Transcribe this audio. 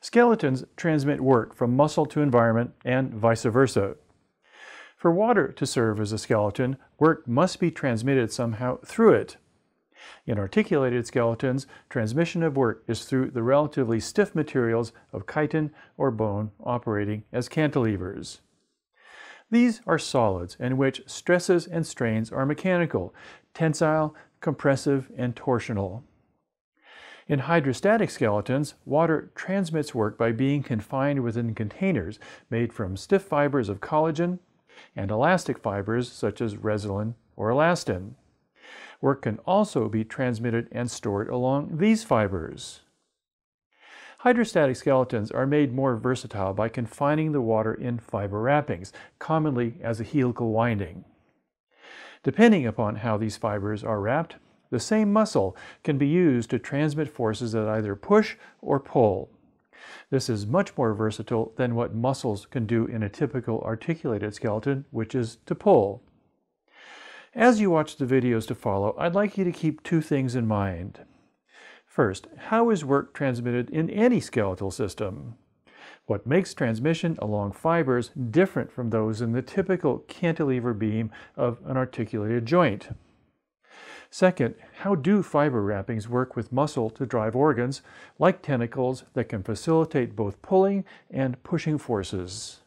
Skeletons transmit work from muscle to environment and vice versa. For water to serve as a skeleton, work must be transmitted somehow through it. In articulated skeletons, transmission of work is through the relatively stiff materials of chitin or bone operating as cantilevers. These are solids in which stresses and strains are mechanical, tensile, compressive, and torsional. In hydrostatic skeletons, water transmits work by being confined within containers made from stiff fibers of collagen and elastic fibers such as resilin or elastin. Work can also be transmitted and stored along these fibers. Hydrostatic skeletons are made more versatile by confining the water in fiber wrappings, commonly as a helical winding. Depending upon how these fibers are wrapped, the same muscle can be used to transmit forces that either push or pull. This is much more versatile than what muscles can do in a typical articulated skeleton, which is to pull. As you watch the videos to follow, I'd like you to keep two things in mind. First, how is work transmitted in any skeletal system? What makes transmission along fibers different from those in the typical cantilever beam of an articulated joint? Second, how do fiber wrappings work with muscle to drive organs, like tentacles that can facilitate both pulling and pushing forces?